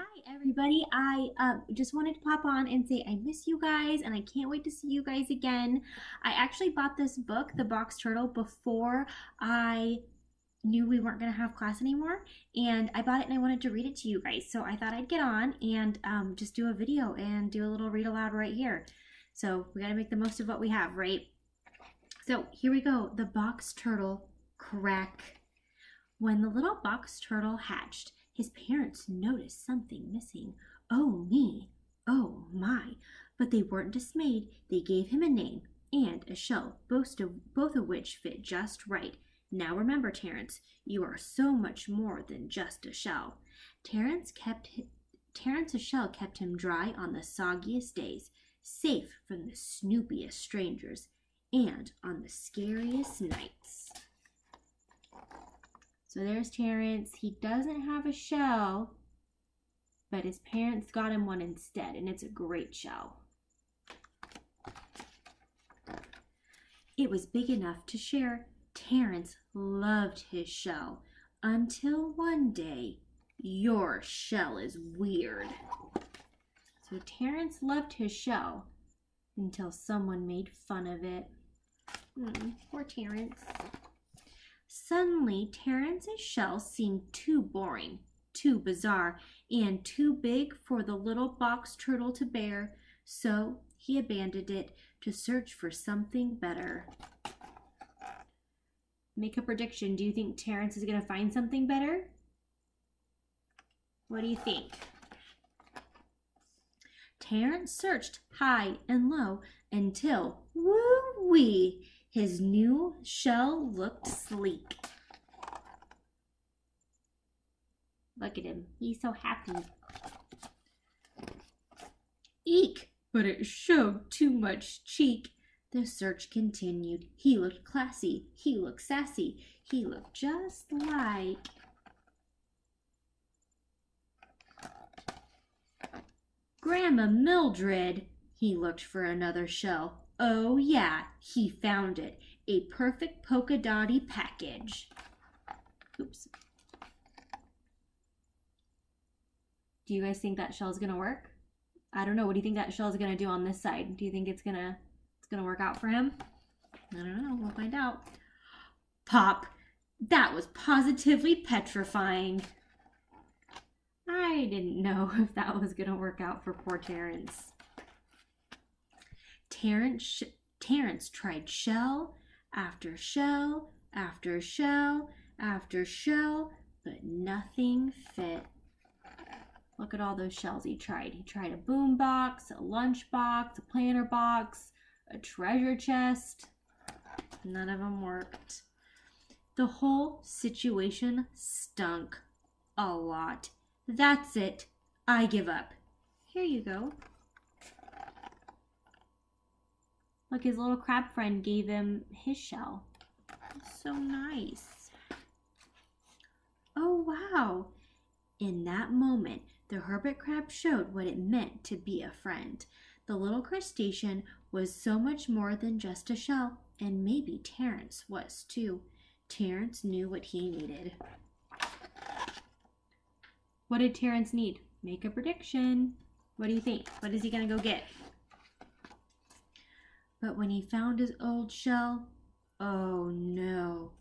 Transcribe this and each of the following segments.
Hi, everybody. I uh, just wanted to pop on and say I miss you guys and I can't wait to see you guys again. I actually bought this book, The Box Turtle, before I knew we weren't going to have class anymore. And I bought it and I wanted to read it to you guys. So I thought I'd get on and um, just do a video and do a little read aloud right here. So we got to make the most of what we have, right? So here we go. The Box Turtle Crack. When the little box turtle hatched, his parents noticed something missing. Oh me! Oh my! But they weren't dismayed. They gave him a name and a shell, both of, both of which fit just right. Now remember, Terence, you are so much more than just a shell. Terence kept Terence's shell kept him dry on the soggiest days, safe from the snoopiest strangers, and on the scariest nights. So there's Terence. He doesn't have a shell, but his parents got him one instead, and it's a great shell. It was big enough to share. Terence loved his shell until one day, your shell is weird. So Terence loved his shell until someone made fun of it. Hmm, poor Terence. Suddenly, Terence's shell seemed too boring, too bizarre, and too big for the little box turtle to bear, so he abandoned it to search for something better. Make a prediction. Do you think Terence is going to find something better? What do you think? Terence searched high and low until, woo-wee, his new shell looked sleek. Look at him. He's so happy. Eek! But it showed too much cheek. The search continued. He looked classy. He looked sassy. He looked just like... Grandma Mildred. He looked for another shell. Oh, yeah, he found it. A perfect polka dotty package. Oops. Do you guys think that shell is to work? I don't know. What do you think that shell is to do on this side? Do you think it's to it's to work out for him? I don't know. We'll find out. Pop, that was positively petrifying. I didn't know if that was to work out for poor Terence. Terence, Terence tried shell after shell after shell after shell, but nothing fit. Look at all those shells he tried. He tried a boom box, a lunch box, a planter box, a treasure chest. None of them worked. The whole situation stunk a lot. That's it. I give up. Here you go. Look, his little crab friend gave him his shell. So nice. Oh, wow. In that moment, the hermit crab showed what it meant to be a friend. The little crustacean was so much more than just a shell, and maybe Terence was too. Terence knew what he needed. What did Terence need? Make a prediction. What do you think? What is he going to go get? But when he found his old shell, oh no,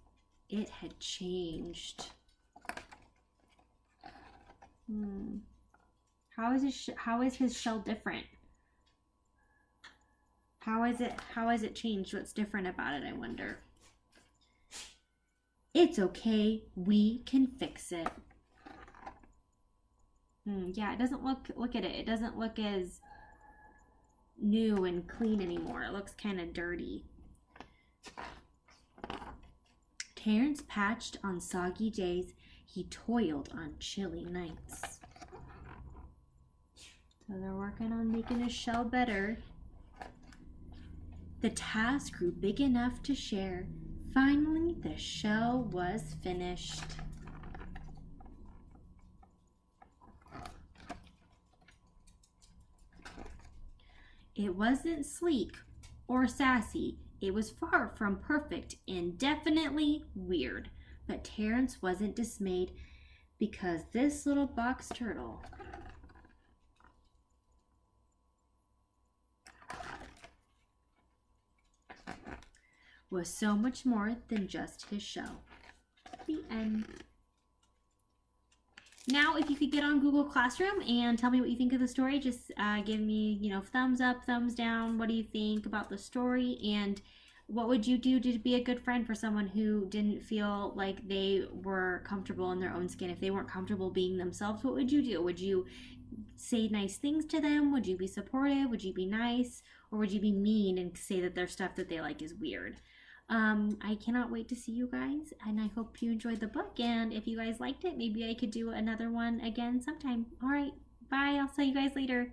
it had changed. Hmm. How is his how is his shell different? How is it how has it changed? What's different about it, I wonder. It's okay. We can fix it. Hmm, yeah, it doesn't look look at it. It doesn't look as new and clean anymore. It looks kind of dirty. Terence patched on soggy days. He toiled on chilly nights. So they're working on making his shell better. The task grew big enough to share. Finally, the shell was finished. It wasn't sleek or sassy. It was far from perfect and definitely weird. But Terence wasn't dismayed because this little box turtle was so much more than just his show. The end. Now, if you could get on Google Classroom and tell me what you think of the story, just uh, give me, you know, thumbs up, thumbs down. What do you think about the story? And what would you do to be a good friend for someone who didn't feel like they were comfortable in their own skin? If they weren't comfortable being themselves, what would you do? Would you say nice things to them? Would you be supportive? Would you be nice? Or would you be mean and say that their stuff that they like is weird? Um, I cannot wait to see you guys, and I hope you enjoyed the book. And if you guys liked it, maybe I could do another one again sometime. All right, bye. I'll see you guys later.